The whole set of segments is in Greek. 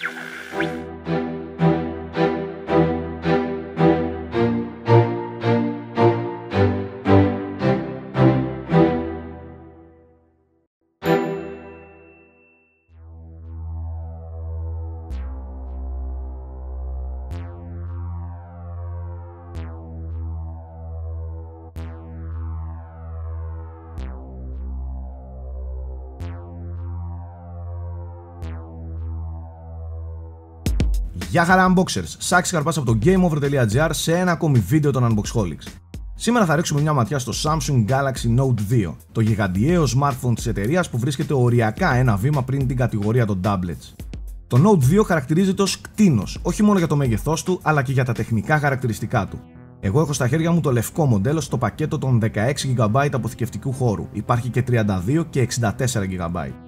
Música Γεια χαρά Unboxers, Σάξι Καρπάς από το GameOver.gr σε ένα ακόμη βίντεο των Unboxholics. Σήμερα θα ρίξουμε μια ματιά στο Samsung Galaxy Note 2, το γιγαντιαίος smartphone της εταιρείας που βρίσκεται οριακά ένα βήμα πριν την κατηγορία των tablets. Το Note 2 χαρακτηρίζεται ως κτίνος, όχι μόνο για το μέγεθός του, αλλά και για τα τεχνικά χαρακτηριστικά του. Εγώ έχω στα χέρια μου το λευκό μοντέλο στο πακέτο των 16GB αποθηκευτικού χώρου, υπάρχει και 32 και 64GB.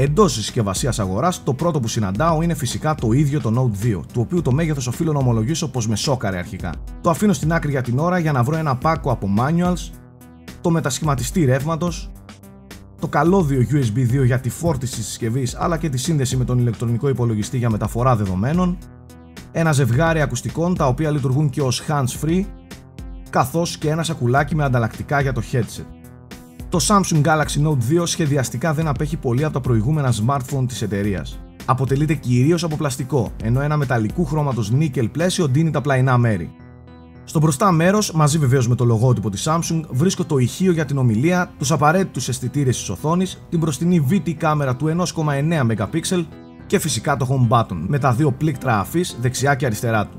Εντός συσκευασίας αγοράς, το πρώτο που συναντάω είναι φυσικά το ίδιο το Note 2, του οποίου το μέγεθος οφείλω να ομολογήσω πως με σόκαρε αρχικά. Το αφήνω στην άκρη για την ώρα για να βρω ένα πάκο από manuals, το μετασχηματιστή ρεύματος, το καλώδιο USB 2 για τη φόρτιση της συσκευής αλλά και τη σύνδεση με τον ηλεκτρονικό υπολογιστή για μεταφορά δεδομένων, ένα ζευγάρι ακουστικών τα οποία λειτουργούν και ως hands free, καθώς και ένα σακουλάκι με ανταλλακτικά για το headset. Το Samsung Galaxy Note 2 σχεδιαστικά δεν απέχει πολύ από τα προηγούμενα smartphone της εταιρείας. Αποτελείται κυρίως από πλαστικό, ενώ ένα μεταλλικού χρώματος νίκελ πλαίσιο ντύνει τα πλαϊνά μέρη. Στο μπροστά μέρος, μαζί βεβαίως με το λογότυπο της Samsung, βρίσκω το ηχείο για την ομιλία, τους απαραίτητους αισθητήρες της οθόνης, την μπροστινή VT κάμερα του 1,9 MP και φυσικά το home button με τα δύο πλήκτρα αφής δεξιά και αριστερά του.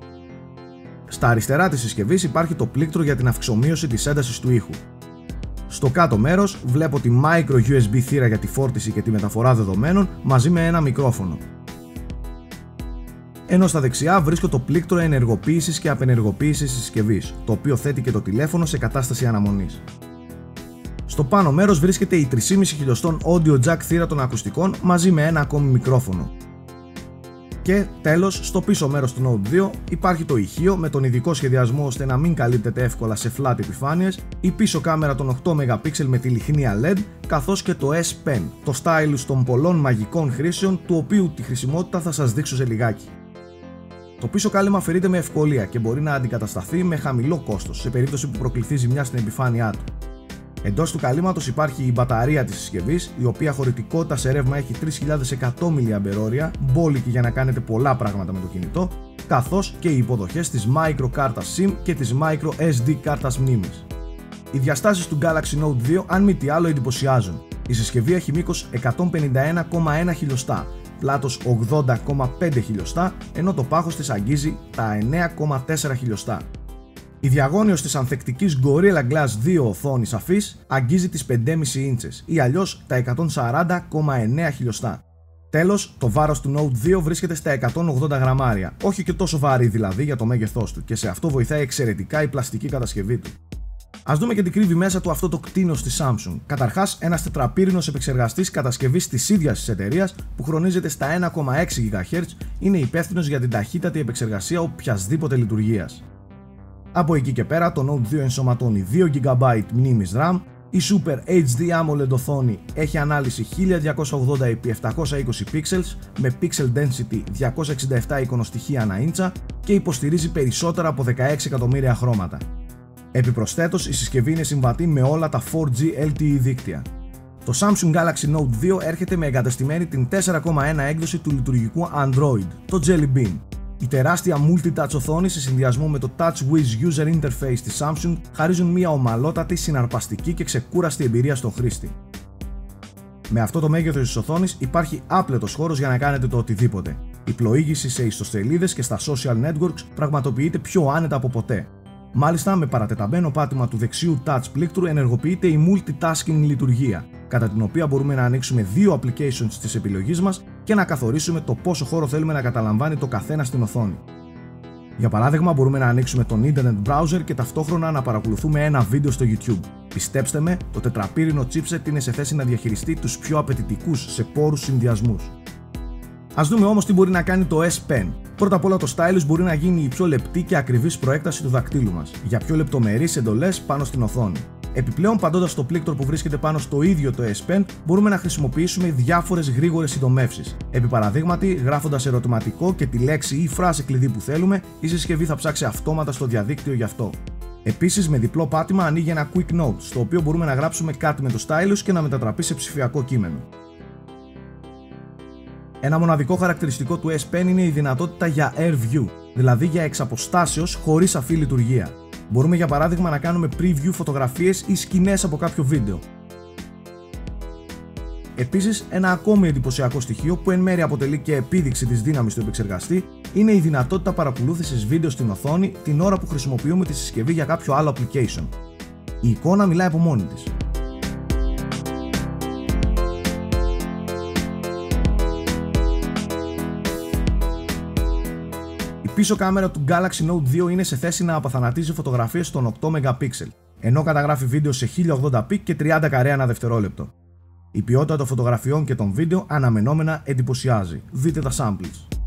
Στα αριστερά της συσκευής υπάρχει το πλήκτρο για την αυξομοίωση της έντασης του ήχου. Στο κάτω μέρος βλέπω τη micro USB θύρα για τη φόρτιση και τη μεταφορά δεδομένων μαζί με ένα μικρόφωνο. Ενώ στα δεξιά βρίσκω το πλήκτρο ενεργοποίησης και απενεργοποίησης της συσκευής, το οποίο θέτει και το τηλέφωνο σε κατάσταση αναμονής. Στο πάνω μέρος βρίσκεται η 3,5 χιλιοστών audio jack θύρα των ακουστικών μαζί με ένα ακόμη μικρόφωνο, και τέλος, στο πίσω μέρος του Note 2 υπάρχει το ηχείο με τον ειδικό σχεδιασμό ώστε να μην καλύπτεται εύκολα σε flat επιφάνειες, η πίσω κάμερα των 8 MP με τη λιχνία LED, καθώς και το S Pen, το stylus των πολλών μαγικών χρήσεων, του οποίου τη χρησιμότητα θα σας δείξω σε λιγάκι. Το πίσω κάλυμα αφαιρείται με ευκολία και μπορεί να αντικατασταθεί με χαμηλό κόστος σε περίπτωση που προκληθεί ζημιά στην επιφάνειά του. Εντός του καλύματος υπάρχει η μπαταρία της συσκευής, η οποία χωρητικότητα σε ρεύμα έχει 3100 mAh, μπόλικη για να κάνετε πολλά πράγματα με το κινητό, καθώς και οι υποδοχές της micro κάρτα SIM και της micro SD κάρτας μνήμης. Οι διαστάσεις του Galaxy Note 2, αν μη τι άλλο, εντυπωσιάζουν. Η συσκευή έχει μήκος 151,1 χιλιοστά, πλάτος 80,5 χιλιοστά, ενώ το πάχος της αγγίζει τα 9,4 χιλιοστά. Η διαγώνιος της ανθεκτικής Gorilla Glass 2 οθόνης αφής αγγίζει τις 5,5 ίντσες ή αλλιώς τα 140,9 χιλιοστά. Τέλος, το βάρος του Note 2 βρίσκεται στα 180 γραμμάρια, όχι και τόσο βαρύ δηλαδή για το μέγεθός του και σε αυτό βοηθάει εξαιρετικά η πλαστική κατασκευή του. Α δούμε και τι κρύβει μέσα του αυτό το κτίνος της Samsung. Καταρχάς, ένας τετραπύρινος επεξεργαστής κατασκευής της ίδιας της εταιρείας που χρονίζεται στα 1,6 GHz είναι υπεύθυνος για την ταχύτατη επεξεργασία οποιασδήποτε λειτουργίας. Από εκεί και πέρα το Note 2 ενσωματώνει 2 GB μνήμης RAM, η Super HD AMOLED οθόνη έχει ανάλυση 1280x720 pixels με pixel density 267 εικονοστοιχεία ανά ίντσα και υποστηρίζει περισσότερα από 16 εκατομμύρια χρώματα. Επιπροσθέτως η συσκευή είναι συμβατή με όλα τα 4G LTE δίκτυα. Το Samsung Galaxy Note 2 έρχεται με εγκατεστημένη την 4,1 έκδοση του λειτουργικού Android, το Jelly Bean, η τεράστια multi-touch οθόνη σε συνδυασμό με το TouchWiz User Interface της Samsung χαρίζουν μια ομαλότατη, συναρπαστική και ξεκούραστη εμπειρία στον χρήστη. Με αυτό το μέγεθος της οθόνης υπάρχει άπλετος χώρος για να κάνετε το οτιδήποτε. Η πλοήγηση σε ιστοσελίδε και στα social networks πραγματοποιείται πιο άνετα από ποτέ. Μάλιστα, με παρατεταμένο πάτημα του δεξιού touch πλήκτρου ενεργοποιείται η multitasking λειτουργία, κατά την οποία μπορούμε να ανοίξουμε δύο applications της επιλογής μας και να καθορίσουμε το πόσο χώρο θέλουμε να καταλαμβάνει το καθένα στην οθόνη. Για παράδειγμα, μπορούμε να ανοίξουμε τον Internet Browser και ταυτόχρονα να παρακολουθούμε ένα βίντεο στο YouTube. Πιστέψτε με, το τετραπύρινο chipset είναι σε θέση να διαχειριστεί τους πιο απαιτητικούς σε πόρους συνδυασμούς. Α δούμε όμως τι μπορεί να κάνει το S Pen. Πρώτα απ' όλα το stylus μπορεί να γίνει η πιο λεπτή και ακριβής προέκταση του δακτύλου μας, για πιο λεπτομερείς εντολές πάνω στην οθόνη. Επιπλέον, παντώντας το πλήκτρο που βρίσκεται πάνω στο ίδιο το S Pen, μπορούμε να χρησιμοποιήσουμε διάφορες γρήγορες συντομεύσεις. Επί παραδείγματι, γράφοντας ερωτηματικό και τη λέξη ή φράση κλειδί που θέλουμε, η συσκευή θα ψάξει αυτόματα στο διαδίκτυο γι' αυτό. Επίσης, με διπλό πάτημα ανοίγει ένα Quick Note, στο οποίο μπορούμε να γράψουμε κάτι με το stylus και να μετατραπεί σε ψηφιακό κείμενο. Ένα μοναδικό χαρακτηριστικό του S Pen είναι η δυνατότητα για Air View, δηλαδή για εξαποστάσεως χωρίς αφή λειτουργία. Μπορούμε για παράδειγμα να κάνουμε preview φωτογραφίες ή σκηνές από κάποιο βίντεο. Επίσης, ένα ακόμη εντυπωσιακό στοιχείο που εν μέρει αποτελεί και επίδειξη της δύναμης του επεξεργαστή είναι η δυνατότητα παρακολούθησης βίντεο στην οθόνη την ώρα που χρησιμοποιούμε τη συσκευή για κάποιο άλλο application. Η εικόνα μιλάει από μόνη της. Πίσω κάμερα του Galaxy Note 2 είναι σε θέση να απαθανατίζει φωτογραφίες στον 8 MP, ενώ καταγράφει βίντεο σε 1080p και 30 καρέ ανά δευτερόλεπτο. Η ποιότητα των φωτογραφιών και των βίντεο αναμενόμενα εντυπωσιάζει. Δείτε τα samples.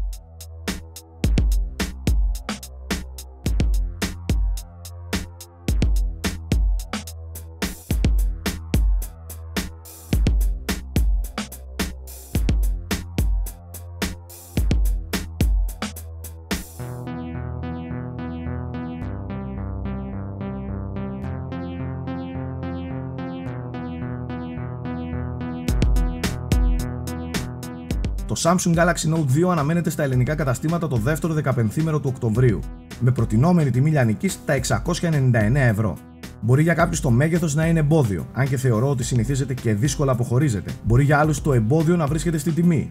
Το Samsung Galaxy Note 2 αναμένεται στα ελληνικά καταστήματα το δεύτερο 15 του Οκτωβρίου, με προτινόμενη τιμή λιανικής στα 699 ευρώ. Μπορεί για κάποιους το μέγεθος να είναι εμπόδιο, αν και θεωρώ ότι συνηθίζεται και δύσκολα αποχωρίζεται. Μπορεί για άλλους το εμπόδιο να βρίσκεται στη τιμή.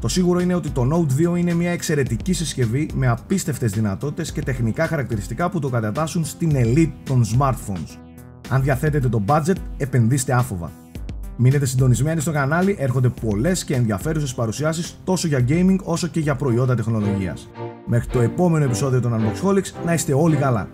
Το σίγουρο είναι ότι το Note 2 είναι μια εξαιρετική συσκευή με απίστευτες δυνατότητες και τεχνικά χαρακτηριστικά που το κατατάσσουν στην elite των smartphones. Αν διαθέτετε το budget, επενδύστε άφοβα. Μείνετε συντονισμένοι στο κανάλι, έρχονται πολλές και ενδιαφέρουσες παρουσιάσεις τόσο για gaming όσο και για προϊόντα τεχνολογίας. Μέχρι το επόμενο επεισόδιο των Unboxholics να είστε όλοι καλά.